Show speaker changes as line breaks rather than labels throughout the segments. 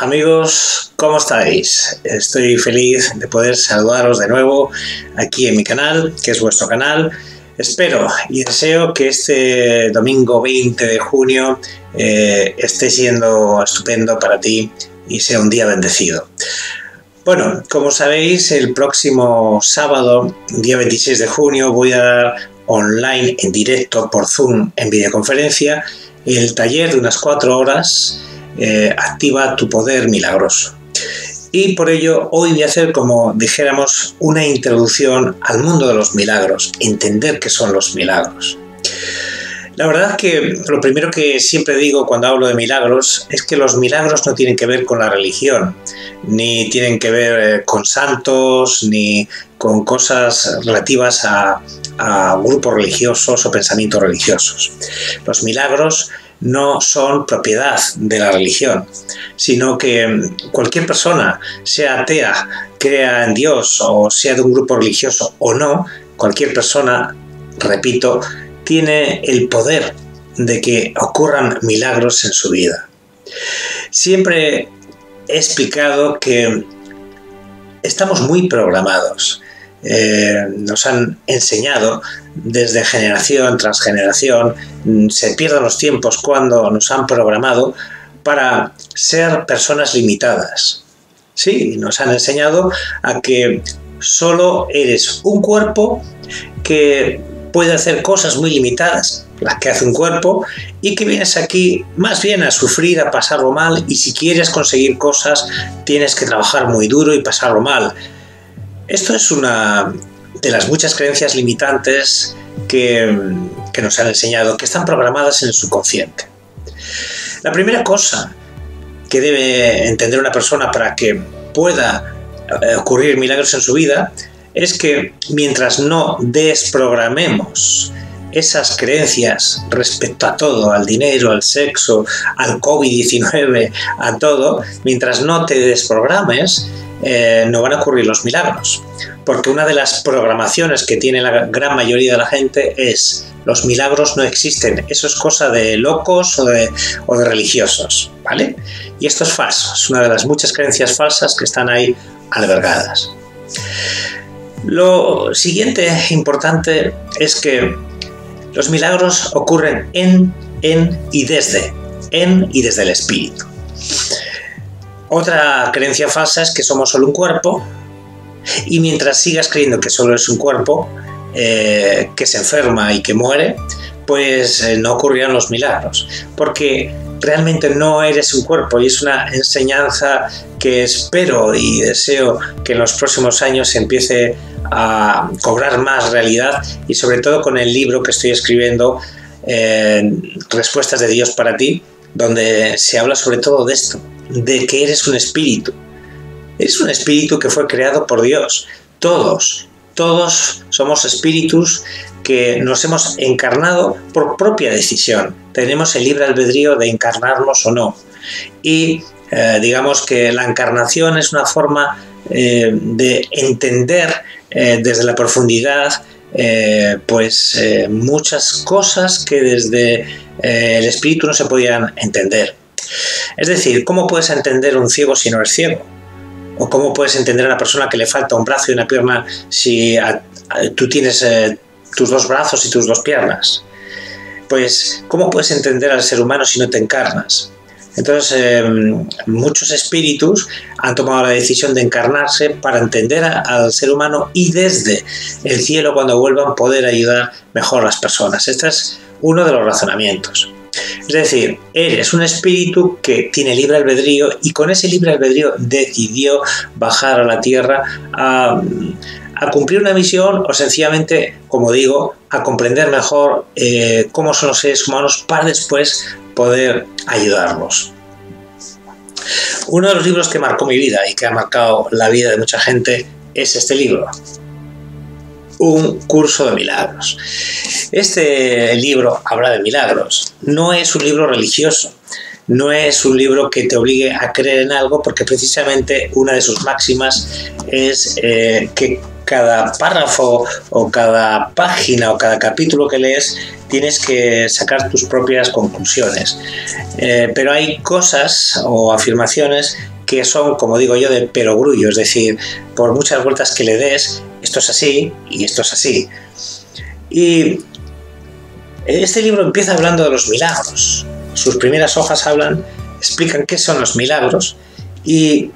Amigos, ¿cómo estáis? Estoy feliz de poder saludaros de nuevo aquí en mi canal, que es vuestro canal. Espero y deseo que este domingo 20 de junio eh, esté siendo estupendo para ti y sea un día bendecido. Bueno, como sabéis, el próximo sábado, día 26 de junio, voy a dar online en directo por Zoom en videoconferencia el taller de unas cuatro horas eh, activa tu poder milagroso. Y por ello hoy voy a hacer como dijéramos una introducción al mundo de los milagros, entender qué son los milagros. La verdad que lo primero que siempre digo cuando hablo de milagros es que los milagros no tienen que ver con la religión, ni tienen que ver eh, con santos, ni con cosas relativas a, a grupos religiosos o pensamientos religiosos. Los milagros no son propiedad de la religión, sino que cualquier persona, sea atea, crea en Dios o sea de un grupo religioso o no, cualquier persona, repito, tiene el poder de que ocurran milagros en su vida. Siempre he explicado que estamos muy programados. Eh, nos han enseñado desde generación tras generación, mm, se pierden los tiempos cuando nos han programado para ser personas limitadas. Sí, nos han enseñado a que solo eres un cuerpo que puede hacer cosas muy limitadas, las que hace un cuerpo, y que vienes aquí más bien a sufrir, a pasarlo mal, y si quieres conseguir cosas tienes que trabajar muy duro y pasarlo mal. Esto es una de las muchas creencias limitantes que, nos han enseñado, que están programadas en el subconsciente. La primera cosa que debe entender una persona para que pueda eh, ocurrir milagros en su vida es que mientras no desprogramemos esas creencias respecto a todo, al dinero, al sexo, al COVID-19, a todo, mientras no te desprogrames, eh, no van a ocurrir los milagros. Porque una de las programaciones que tiene la gran mayoría de la gente es los milagros no existen, eso es cosa de locos o de, o de religiosos, ¿vale? Y esto es falso, es una de las muchas creencias falsas que están ahí albergadas. Lo siguiente importante es que los milagros ocurren en, en y desde, en y desde el espíritu. Otra creencia falsa es que somos solo un cuerpo y mientras sigas creyendo que solo es un cuerpo, eh, que se enferma y que muere, pues eh, no ocurrirán los milagros. Porque realmente no eres un cuerpo y es una enseñanza que espero y deseo que en los próximos años se empiece a cobrar más realidad y sobre todo con el libro que estoy escribiendo, eh, Respuestas de Dios para ti, donde se habla sobre todo de esto, de que eres un espíritu. Eres un espíritu que fue creado por Dios. Todos, todos somos espíritus que nos hemos encarnado por propia decisión. Tenemos el libre albedrío de encarnarnos o no. Y eh, digamos que la encarnación es una forma eh, de entender eh, desde la profundidad pues muchas cosas que desde el espíritu no se podían entender. Es decir, ¿cómo puedes entender un ciego si no eres ciego? ¿O cómo puedes entender a una persona que le falta un brazo y una pierna si tú tienes eh, tus dos brazos y tus dos piernas? Pues, ¿cómo puedes entender al ser humano si no te encarnas? Entonces, em, muchos espíritus han tomado la decisión de encarnarse para entender al ser humano y desde el cielo, cuando vuelvan, poder ayudar mejor a las personas. Este es uno de los razonamientos. Es decir, eres un espíritu que tiene libre albedrío y con ese libre albedrío decidió bajar a la tierra a, cumplir una misión o sencillamente, como digo, a comprender mejor eh, cómo son los seres humanos para después poder ayudarlos. Uno de los libros que marcó mi vida y que ha marcado la vida de mucha gente es este libro, Un curso de milagros. Este libro habla de milagros. No es un libro religioso, no es un libro que te obligue a creer en algo, porque precisamente una de sus máximas es eh, que cada párrafo o cada página o cada capítulo que lees tienes que sacar tus propias conclusiones. Eh, pero hay cosas o afirmaciones que son, como digo yo, de perogrullo, es decir, por muchas vueltas que le des, esto es así y esto es así. Y este libro empieza hablando de los milagros. Sus primeras hojas hablan, explican qué son los milagros y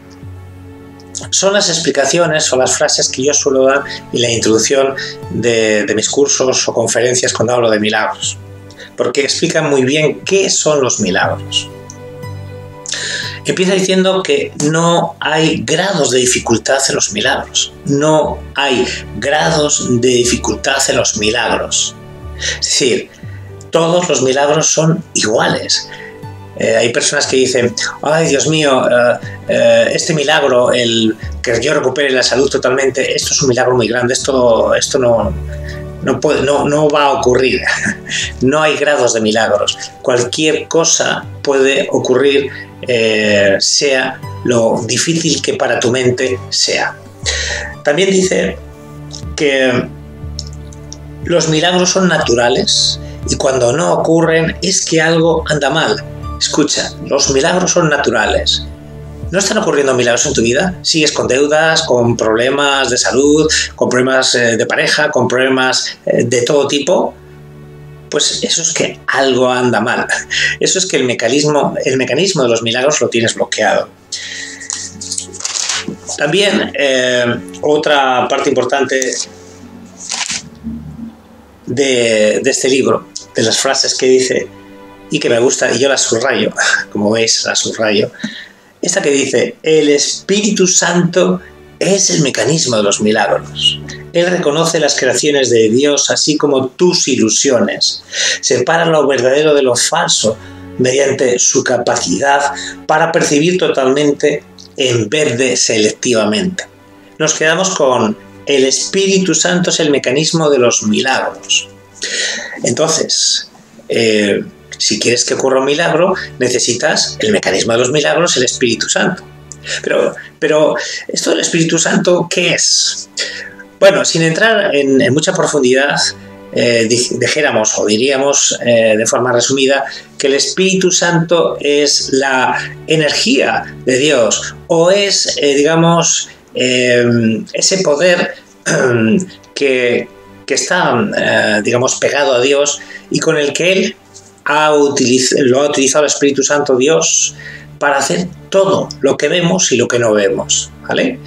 son las explicaciones o las frases que yo suelo dar en la introducción de, mis cursos o conferencias cuando hablo de milagros, porque explican muy bien qué son los milagros. Empieza diciendo que no hay grados de dificultad en los milagros, no hay grados de dificultad en los milagros. Es decir, todos los milagros son iguales. Eh, hay personas que dicen, ay Dios mío, eh, eh, este milagro, el que yo recupere la salud totalmente, esto es un milagro muy grande, esto, esto no, no, puede, no, no va a ocurrir. no hay grados de milagros. Cualquier cosa puede ocurrir, sea lo difícil que para tu mente sea. También dice que los milagros son naturales y cuando no ocurren es que algo anda mal Escucha, los milagros son naturales. ¿No están ocurriendo milagros en tu vida? ¿Sigues con deudas, con problemas de salud, con problemas eh, de pareja, con problemas eh, de todo tipo? Pues eso es que algo anda mal. Eso es que el mecanismo, el mecanismo de los milagros lo tienes bloqueado. También eh, otra parte importante de este libro, de las frases que dice, y que me gusta, y yo la subrayo, como veis, la subrayo. Esta que dice, el Espíritu Santo es el mecanismo de los milagros. Él reconoce las creaciones de Dios así como tus ilusiones. Separa lo verdadero de lo falso mediante su capacidad para percibir totalmente en vez de selectivamente. Nos quedamos con el Espíritu Santo es el mecanismo de los milagros. Entonces, eh, si quieres que ocurra un milagro, necesitas el mecanismo de los milagros, el Espíritu Santo. Pero, pero esto del Espíritu Santo, ¿qué es? Bueno, sin entrar en, mucha profundidad, eh, dijéramos o diríamos eh, de forma resumida que el Espíritu Santo es la energía de Dios o es, eh, digamos, ese poder que, que está, digamos, pegado a Dios y con el que Él lo ha utilizado el Espíritu Santo Dios para hacer todo lo que vemos y lo que no vemos. ¿vale?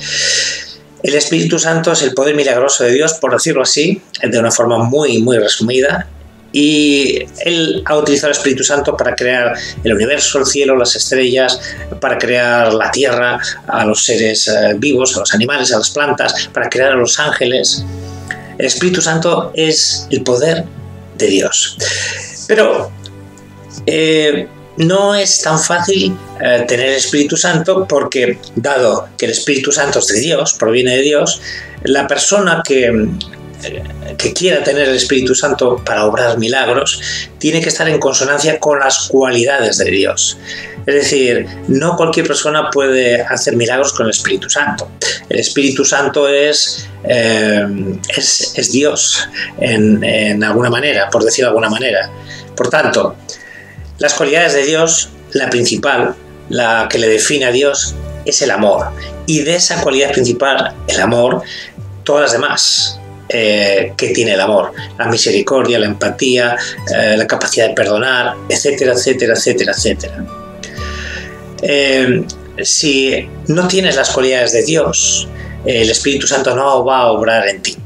El Espíritu Santo es el poder milagroso de Dios, por decirlo así, de una forma muy, muy resumida. Y Él ha utilizado el Espíritu Santo para crear el universo, el cielo, las estrellas, para crear la tierra, a los seres eh, vivos, a los animales, a las plantas, para crear a los ángeles. El Espíritu Santo es el poder de Dios. Pero eh, no es tan fácil eh, tener el Espíritu Santo porque, dado que el Espíritu Santo es de Dios, proviene de Dios, la persona que, que quiera tener el Espíritu Santo para obrar milagros tiene que estar en consonancia con las cualidades de Dios. Es decir, no cualquier persona puede hacer milagros con el Espíritu Santo. El Espíritu Santo es, es, Dios en, en alguna manera, por decirlo de alguna manera. Por tanto, las cualidades de Dios, la principal, la que le define a Dios, es el amor. Y de esa cualidad principal, el amor, todas las demás eh, que tiene el amor. La misericordia, la empatía, eh, la capacidad de perdonar, etcétera, etcétera, etcétera, etcétera. Eh, si no tienes las cualidades de Dios, el Espíritu Santo no va a obrar en ti.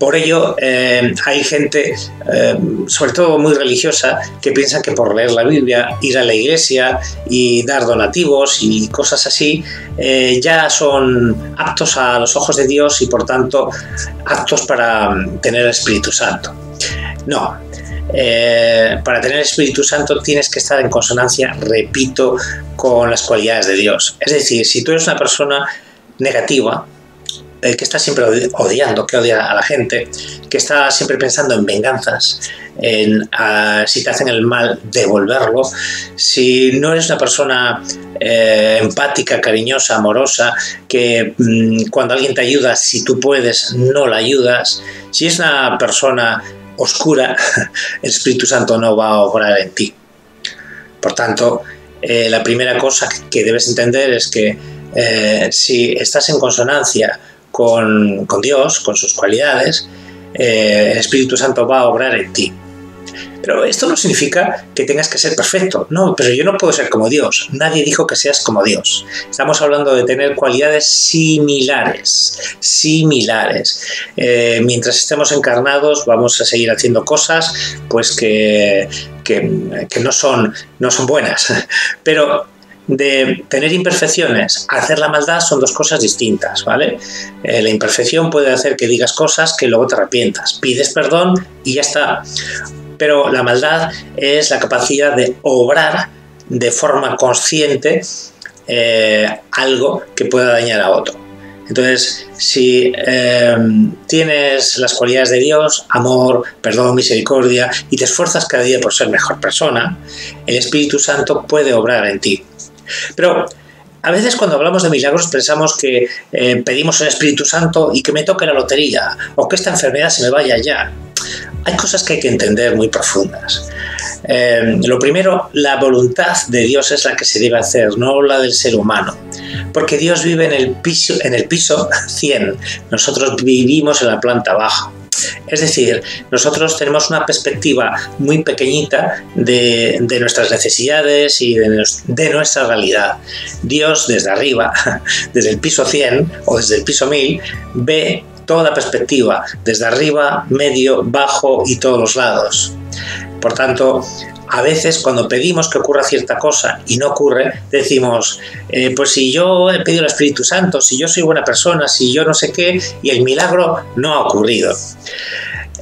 Por ello, eh, hay gente, eh, sobre todo muy religiosa, que piensa que por leer la Biblia, ir a la iglesia y dar donativos y cosas así, eh, ya son aptos a los ojos de Dios y por tanto aptos para mm, tener el Espíritu Santo. No, para tener el Espíritu Santo tienes que estar en consonancia, repito, con las cualidades de Dios. Es decir, si tú eres una persona negativa, eh, que está siempre odiando, que odia a la gente, que está siempre pensando en venganzas, en si te hacen el mal, devolverlo. Si no eres una persona eh, empática, cariñosa, amorosa, que mm, cuando alguien te ayuda, si tú puedes, no la ayudas. Si es una persona oscura, el Espíritu Santo no va a obrar en ti. Por tanto, eh, la primera cosa que debes entender es que eh, si estás en consonancia con, Dios, con sus cualidades, el Espíritu Santo va a obrar en ti. Pero esto no significa que tengas que ser perfecto. No, pero yo no puedo ser como Dios. Nadie dijo que seas como Dios. Estamos hablando de tener cualidades similares. Similares. Eh, mientras estemos encarnados vamos a seguir haciendo cosas pues que, no, son, no son buenas. Pero de tener imperfecciones hacer la maldad son dos cosas distintas, ¿vale? Eh, la imperfección puede hacer que digas cosas que luego te arrepientas. Pides perdón y ya está pero la maldad es la capacidad de obrar de forma consciente eh, algo que pueda dañar a otro. Entonces, si em, tienes las cualidades de Dios, amor, perdón, misericordia, y te esfuerzas cada día por ser mejor persona, el Espíritu Santo puede obrar en ti. Pero a veces cuando hablamos de milagros pensamos que eh, pedimos el Espíritu Santo y que me toque la lotería, o que esta enfermedad se me vaya ya hay cosas que hay que entender muy profundas. Eh, lo primero, la voluntad de Dios es la que se debe hacer, no la del ser humano. Porque Dios vive en el piso, en el piso 100, nosotros vivimos en la planta baja. Es decir, nosotros tenemos una perspectiva muy pequeñita de, nuestras necesidades y de, de, nuestra realidad. Dios desde arriba, desde el piso 100 o desde el piso 1000, ve toda la perspectiva, desde arriba, medio, bajo y todos los lados. Por tanto, a veces cuando pedimos que ocurra cierta cosa y no ocurre, decimos, eh, pues si yo he pedido al Espíritu Santo, si yo soy buena persona, si yo no sé qué, y el milagro no ha ocurrido.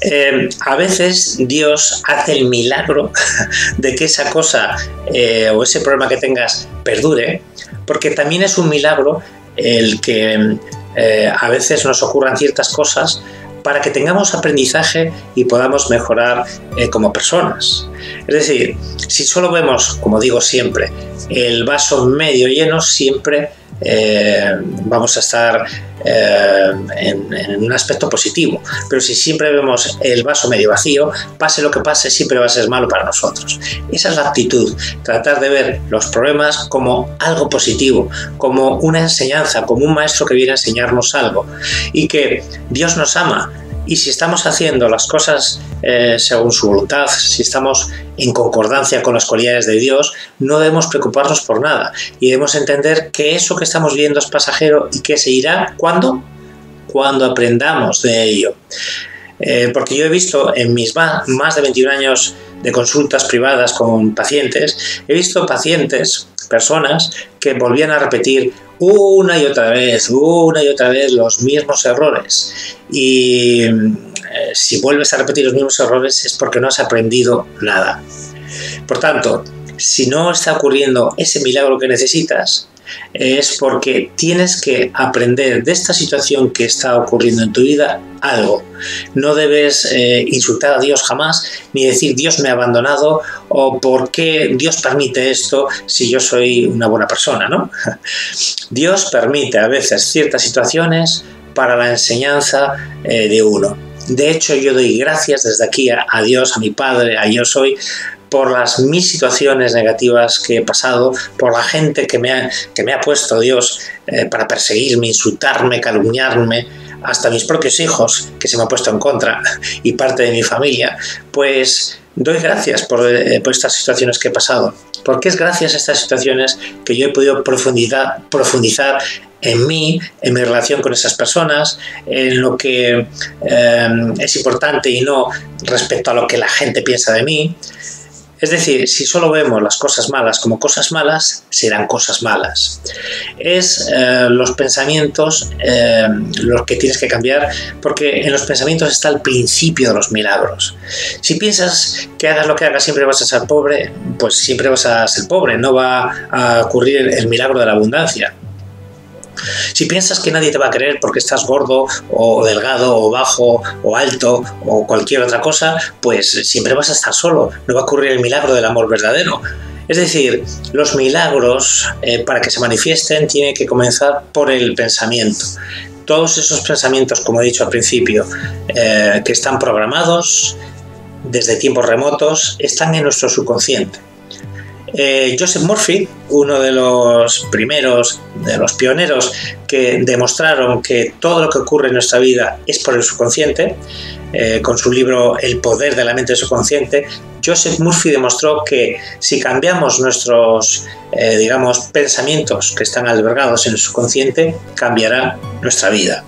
Eh, a veces Dios hace el milagro de que esa cosa eh, o ese problema que tengas perdure, porque también es un milagro el que a veces nos ocurran ciertas cosas para que tengamos aprendizaje y podamos mejorar eh, como personas. Es decir, si solo vemos, como digo siempre, el vaso medio lleno, siempre eh, vamos a estar eh, en, un aspecto positivo. Pero si siempre vemos el vaso medio vacío, pase lo que pase, siempre va a ser malo para nosotros. Esa es la actitud, tratar de ver los problemas como algo positivo, como una enseñanza, como un maestro que viene a enseñarnos algo y que Dios nos ama y si estamos haciendo las cosas eh, según su voluntad, si estamos en concordancia con las cualidades de Dios, no debemos preocuparnos por nada y debemos entender que eso que estamos viendo es pasajero y que se irá cuando cuando aprendamos de ello. Eh, porque yo he visto en mis más de 21 años de consultas privadas con pacientes, he visto pacientes, personas que volvían a repetir una y otra vez, una y otra vez los mismos errores. Y eh, si vuelves a repetir los mismos errores es porque no has aprendido nada. Por tanto, si no está ocurriendo ese milagro que necesitas, es porque tienes que aprender de esta situación que está ocurriendo en tu vida algo. No debes eh, insultar a Dios jamás, ni decir Dios me ha abandonado o por qué Dios permite esto si yo soy una buena persona, ¿no? Dios permite a veces ciertas situaciones para la enseñanza eh, de uno. De hecho, yo doy gracias desde aquí a, a Dios, a mi Padre, a yo soy, por las mis situaciones negativas que he pasado, por la gente que me ha, que me ha puesto Dios eh, para perseguirme, insultarme, calumniarme, hasta mis propios hijos que se me ha puesto en contra y parte de mi familia, pues doy gracias por, eh, por estas situaciones que he pasado, porque es gracias a estas situaciones que yo he podido profundizar, profundizar en mí, en mi relación con esas personas, en lo que eh, es importante y no respecto a lo que la gente piensa de mí. Es decir, si solo vemos las cosas malas como cosas malas, serán cosas malas. Es eh, los pensamientos eh, los que tienes que cambiar porque en los pensamientos está el principio de los milagros. Si piensas que hagas lo que hagas siempre vas a ser pobre, pues siempre vas a ser pobre, no va a ocurrir el milagro de la abundancia. Si piensas que nadie te va a querer porque estás gordo o delgado o bajo o alto o cualquier otra cosa, pues siempre vas a estar solo. No va a ocurrir el milagro del amor verdadero. Es decir, los milagros, eh, para que se manifiesten, tienen que comenzar por el pensamiento. Todos esos pensamientos, como he dicho al principio, eh, que están programados desde tiempos remotos, están en nuestro subconsciente. Eh, Joseph Murphy, uno de los primeros, de los pioneros que demostraron que todo lo que ocurre en nuestra vida es por el subconsciente, eh, con su libro El poder de la mente subconsciente, Joseph Murphy demostró que si cambiamos nuestros, eh, digamos, pensamientos que están albergados en el subconsciente, cambiará nuestra vida.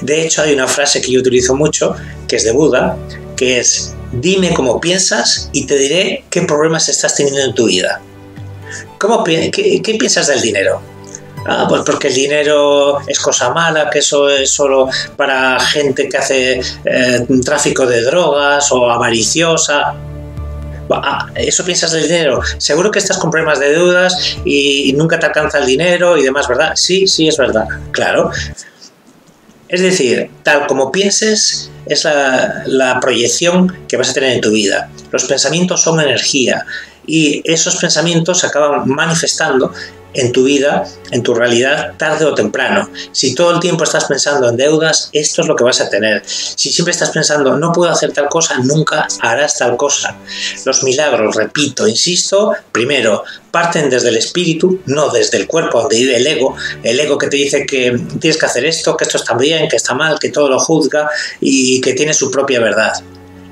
De hecho, hay una frase que yo utilizo mucho, que es de Buda, que es dime cómo piensas y te diré qué problemas estás teniendo en tu vida. ¿Cómo, qué, piensas del dinero? Ah, pues porque el dinero es cosa mala, que eso es solo para gente que hace eh, tráfico de drogas o avariciosa. Ah, eso piensas del dinero. Seguro que estás con problemas de deudas y nunca te alcanza el dinero y demás, ¿verdad? Sí, sí, es verdad. Claro. Es decir, tal como pienses, es la, proyección que vas a tener en tu vida. Los pensamientos son energía y esos pensamientos se acaban manifestando en tu vida, en tu realidad, tarde o temprano. Si todo el tiempo estás pensando en deudas, esto es lo que vas a tener. Si siempre estás pensando, no puedo hacer tal cosa, nunca harás tal cosa. Los milagros, repito, insisto, primero, parten desde el espíritu, no desde el cuerpo donde vive el ego, el ego que te dice que tienes que hacer esto, que esto está bien, que está mal, que todo lo juzga y que tiene su propia verdad.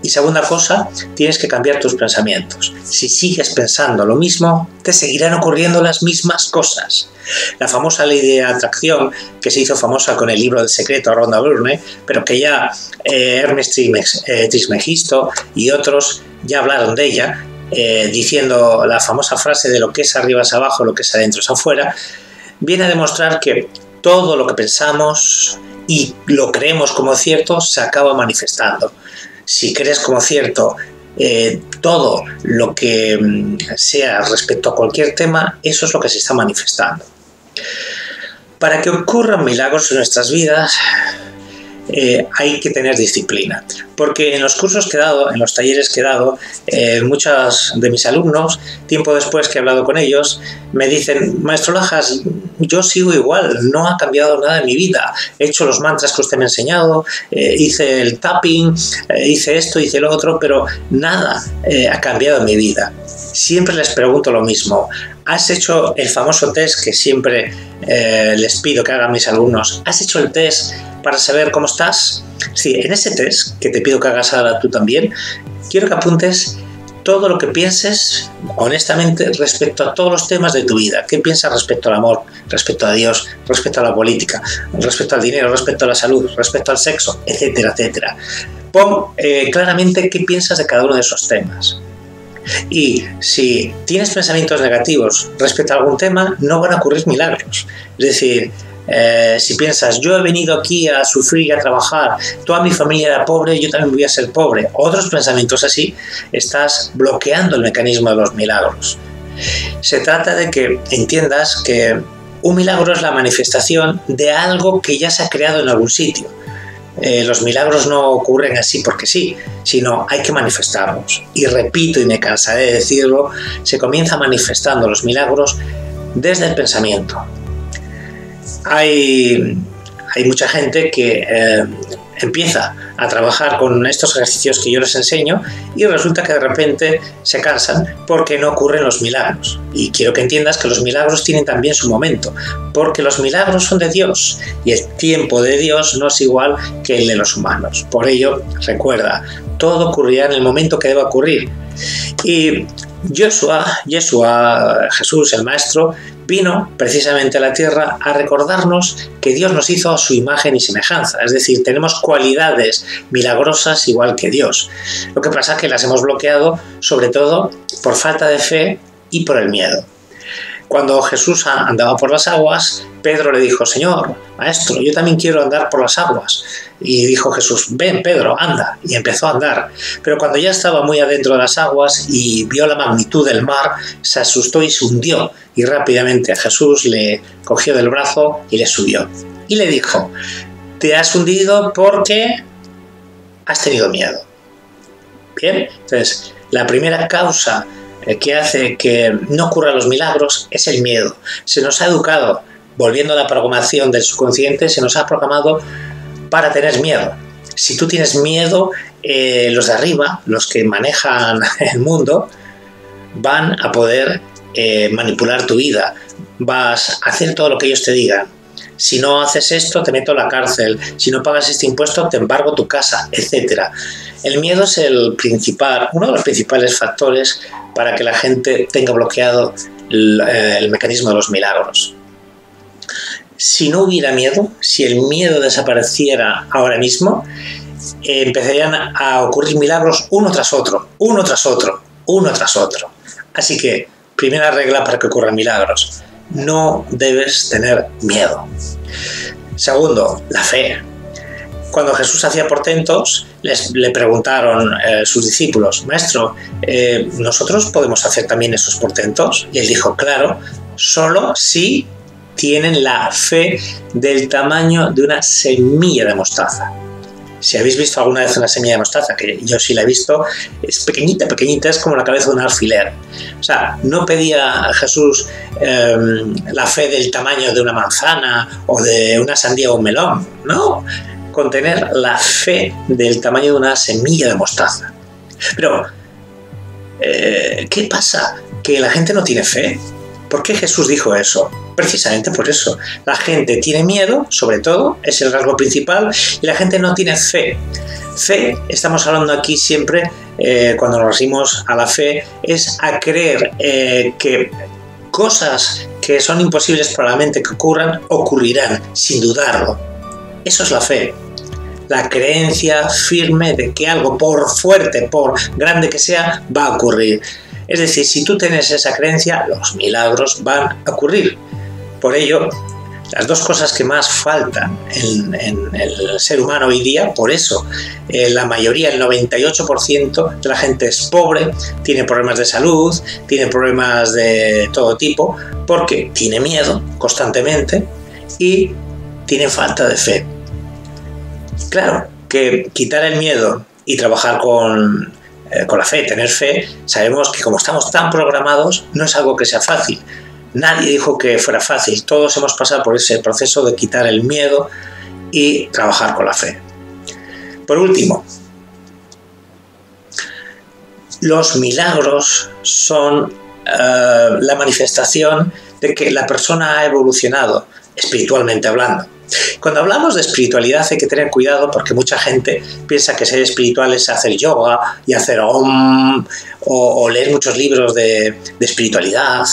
Y segunda cosa, tienes que cambiar tus pensamientos. Si sigues pensando lo mismo, te seguirán ocurriendo las mismas cosas. La famosa ley de atracción, que se hizo famosa con el libro del secreto Ronda Burne, pero que ya eh, Ernest eh, Trismegisto y otros ya hablaron de ella, eh, diciendo la famosa frase de lo que es arriba es abajo, lo que es adentro es afuera, viene a demostrar que todo lo que pensamos y lo creemos como cierto se acaba manifestando si crees como cierto eh, todo lo que mm, sea respecto a cualquier tema, eso es lo que se está manifestando. Para que ocurran milagros en nuestras vidas, eh, hay que tener disciplina. Porque en los cursos que he dado, en los talleres que he dado, eh, muchos de mis alumnos, tiempo después que he hablado con ellos, me dicen, maestro Lajas, yo sigo igual, no ha cambiado nada en mi vida. He hecho los mantras que usted me ha enseñado, eh, hice el tapping, hice esto, hice lo otro, pero nada ha cambiado en mi vida. Siempre les pregunto lo mismo. ¿Has hecho el famoso test que siempre les pido que hagan mis alumnos? ¿Has hecho el test para saber cómo estás. Sí, en ese test, que te pido que hagas ahora tú también, quiero que apuntes todo lo que pienses honestamente respecto a todos los temas de tu vida. ¿Qué piensas respecto al amor, respecto a Dios, respecto a la política, respecto al dinero, respecto a la salud, respecto al sexo, etcétera, etcétera? Pon eh, claramente qué piensas de cada uno de esos temas. Y si tienes pensamientos negativos respecto a algún tema, no van a ocurrir milagros. Es decir, eh, si piensas, yo he venido aquí a sufrir y a trabajar, toda mi familia era pobre, yo también voy a ser pobre, otros pensamientos así, estás bloqueando el mecanismo de los milagros. Se trata de que entiendas que un milagro es la manifestación de algo que ya se ha creado en algún sitio. Eh, los milagros no ocurren así porque sí, sino hay que manifestarlos. Y repito, y me cansaré de decirlo, se comienza manifestando los milagros desde el pensamiento, hay, mucha gente que eh, empieza a trabajar con estos ejercicios que yo les enseño y resulta que de repente se cansan porque no ocurren los milagros. Y quiero que entiendas que los milagros tienen también su momento, porque los milagros son de Dios y el tiempo de Dios no es igual que el de los humanos. Por ello, recuerda, todo ocurrirá en el momento que deba ocurrir. Y Joshua, Yeshua, Jesús, el Maestro, vino precisamente a la tierra a recordarnos que Dios nos hizo a su imagen y semejanza, es decir, tenemos cualidades milagrosas igual que Dios. Lo que pasa es que las hemos bloqueado sobre todo por falta de fe y por el miedo. Cuando Jesús andaba por las aguas, Pedro le dijo, Señor, Maestro, yo también quiero andar por las aguas. Y dijo Jesús, ven Pedro, anda. Y empezó a andar. Pero cuando ya estaba muy adentro de las aguas y vio la magnitud del mar, se asustó y se hundió. Y rápidamente a Jesús le cogió del brazo y le subió. Y le dijo, te has hundido porque has tenido miedo. Bien, entonces la primera causa que hace que no ocurran los milagros es el miedo. Se nos ha educado, volviendo a la programación del subconsciente, se nos ha programado para tener miedo. Si tú tienes miedo, eh, los de arriba, los que manejan el mundo, van a poder eh, manipular tu vida. Vas a hacer todo lo que ellos te digan. Si no haces esto, te meto a la cárcel. Si no pagas este impuesto, te embargo tu casa, etc. El miedo es el principal, uno de los principales factores para que la gente tenga bloqueado el, eh, mecanismo de los milagros. Si no hubiera miedo, si el miedo desapareciera ahora mismo, empezarían a ocurrir milagros uno tras otro, uno tras otro, uno tras otro. Así que, primera regla para que ocurran milagros, no debes tener miedo. Segundo, la fe. Cuando Jesús hacía portentos, les, le preguntaron eh, sus discípulos, Maestro, eh, ¿nosotros podemos hacer también esos portentos? Y él dijo, claro, solo si tienen la fe del tamaño de una semilla de mostaza. Si habéis visto alguna vez una semilla de mostaza, que yo sí la he visto, es pequeñita, pequeñita, es como la cabeza de un alfiler. O sea, no pedía a Jesús em, la fe del tamaño de una manzana o de una sandía o un melón, no, contener la fe del tamaño de una semilla de mostaza. Pero, eh, ¿qué pasa? ¿Que la gente no tiene fe? ¿Por qué Jesús dijo eso? Precisamente por eso. La gente tiene miedo, sobre todo, es el rasgo principal, y la gente no tiene fe. Fe, estamos hablando aquí siempre, eh, cuando nos referimos a la fe, es a creer eh, que cosas que son imposibles para la mente que ocurran, ocurrirán, sin dudarlo. Eso es la fe. La creencia firme de que algo, por fuerte, por grande que sea, va a ocurrir. Es decir, si tú tienes esa creencia, los milagros van a ocurrir. Por ello, las dos cosas que más faltan en, el ser humano hoy día, por eso eh, la mayoría, el 98% de la gente es pobre, tiene problemas de salud, tiene problemas de todo tipo, porque tiene miedo constantemente y tiene falta de fe. Claro, que quitar el miedo y trabajar con eh, con la fe, tener fe, sabemos que como estamos tan programados, no es algo que sea fácil. Nadie dijo que fuera fácil, todos hemos pasado por ese proceso de quitar el miedo y trabajar con la fe. Por último, los milagros son eh, la manifestación de que la persona ha evolucionado espiritualmente hablando. Cuando hablamos de espiritualidad hay que tener cuidado porque mucha gente piensa que ser espiritual es hacer yoga y hacer om o, leer muchos libros de, espiritualidad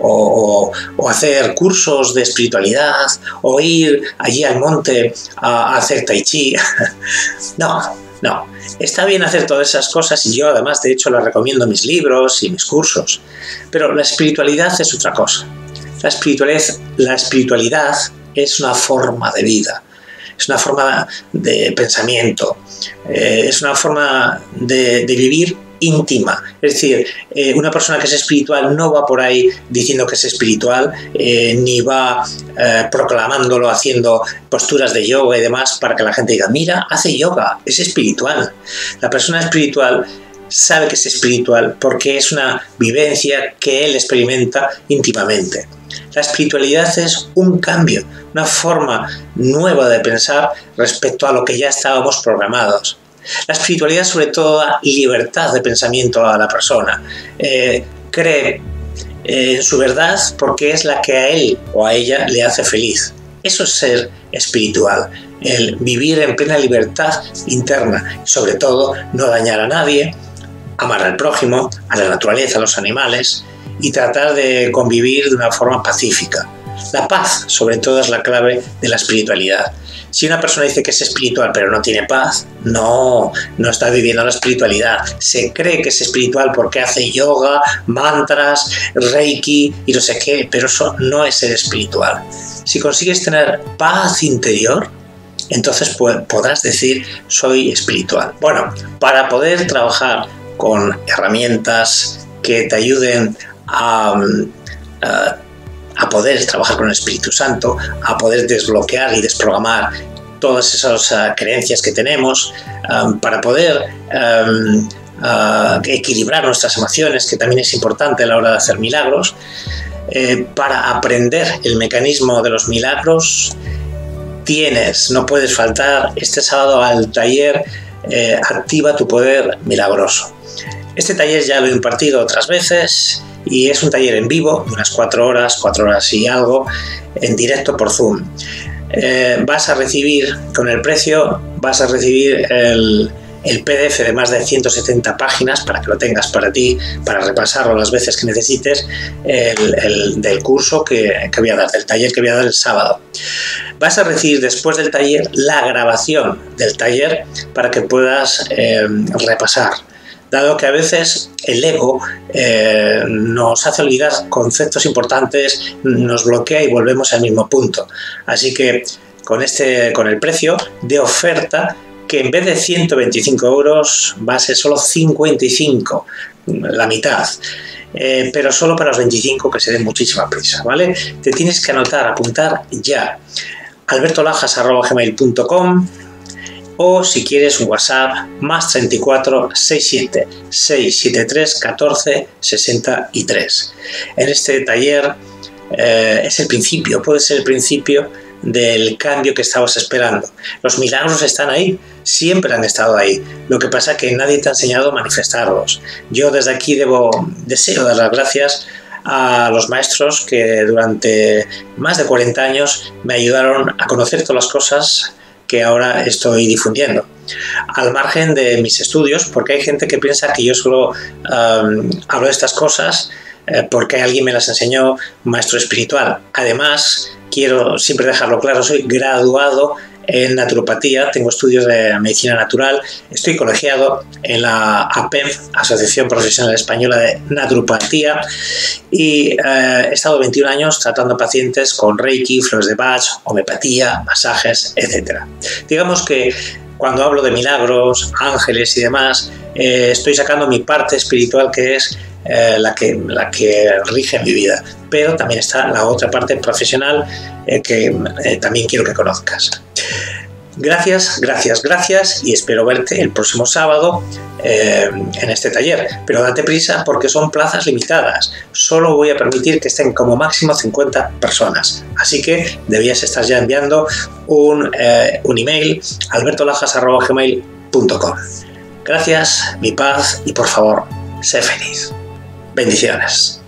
o, hacer cursos de espiritualidad o ir allí al monte a, a hacer tai chi. no, no. Está bien hacer todas esas cosas y yo además de hecho las recomiendo en mis libros y mis cursos. Pero la espiritualidad es otra cosa. La espiritualidad, la espiritualidad es una forma de vida, es una forma de pensamiento, eh, es una forma de, vivir íntima. Es decir, eh, una persona que es espiritual no va por ahí diciendo que es espiritual, eh, ni va proclamándolo haciendo posturas de yoga y demás para que la gente diga, mira, hace yoga, es espiritual. La persona espiritual sabe que es espiritual porque es una vivencia que él experimenta íntimamente. La espiritualidad es un cambio, una forma nueva de pensar respecto a lo que ya estábamos programados. La espiritualidad sobre todo da libertad de pensamiento a la persona. Eh, cree eh, en su verdad porque es la que a él o a ella le hace feliz. Eso es ser espiritual, el vivir en plena libertad interna sobre todo no dañar a nadie, amar al prójimo, a la naturaleza, a los animales y tratar de convivir de una forma pacífica. La paz, sobre todo, es la clave de la espiritualidad. Si una persona dice que es espiritual pero no tiene paz, no, no está viviendo la espiritualidad. Se cree que es espiritual porque hace yoga, mantras, reiki y no sé qué, pero eso no es ser espiritual. Si consigues tener paz interior, entonces podrás decir soy espiritual. Bueno, para poder trabajar con herramientas que te ayuden a, a, poder trabajar con el Espíritu Santo, a poder desbloquear y desprogramar todas esas ah, creencias que tenemos, para poder ah, equilibrar nuestras emociones, que también es importante a la hora de hacer milagros, eh, para aprender el mecanismo de los milagros, tienes, no puedes faltar este sábado al taller eh, Activa tu poder milagroso. Este taller ya lo he impartido otras veces y es un taller en vivo, unas cuatro horas, cuatro horas y algo, en directo por Zoom. Eh, vas a recibir, con el precio, vas a recibir el, PDF de más de 170 páginas para que lo tengas para ti, para repasarlo las veces que necesites, el, del curso que, voy a dar, del taller que voy a dar el sábado. Vas a recibir después del taller la grabación del taller para que puedas eh, repasar dado que a veces el ego eh, nos hace olvidar conceptos importantes, nos bloquea y volvemos al mismo punto. Así que con, este, con el precio de oferta que en vez de 125 euros va a ser solo 55, la mitad. Eh, pero solo para los 25 que se den muchísima prisa, ¿vale? Te tienes que anotar, apuntar ya. albertolajas.gmail.com o si quieres WhatsApp más 34 67 673 14 63. En este taller eh, es el principio, puede ser el principio del cambio que estabas esperando. Los milagros están ahí, siempre han estado ahí. Lo que pasa es que nadie te ha enseñado a manifestarlos. Yo desde aquí debo, deseo dar las gracias a los maestros que durante más de 40 años me ayudaron a conocer todas las cosas que ahora estoy difundiendo. Al margen de mis estudios, porque hay gente que piensa que yo solo um, hablo de estas cosas eh, porque alguien me las enseñó, maestro espiritual. Además, quiero siempre dejarlo claro, soy graduado en naturopatía, tengo estudios de medicina natural, estoy colegiado en la APEM, Asociación Profesional Española de Naturopatía, y eh, he estado 21 años tratando pacientes con Reiki, flores de Bach, homeopatía, masajes, etc. Digamos que cuando hablo de milagros, ángeles y demás, eh, estoy sacando mi parte espiritual que es eh, la, que, la que rige mi vida. Pero también está la otra parte profesional que también quiero que conozcas. Gracias, gracias, gracias y espero verte el próximo sábado en este taller. Pero date prisa porque son plazas limitadas. Solo voy a permitir que estén como máximo 50 personas. Así que debías estar ya enviando un, un email albertolajas.gmail.com. Gracias, mi paz y por favor, sé feliz. Bendiciones.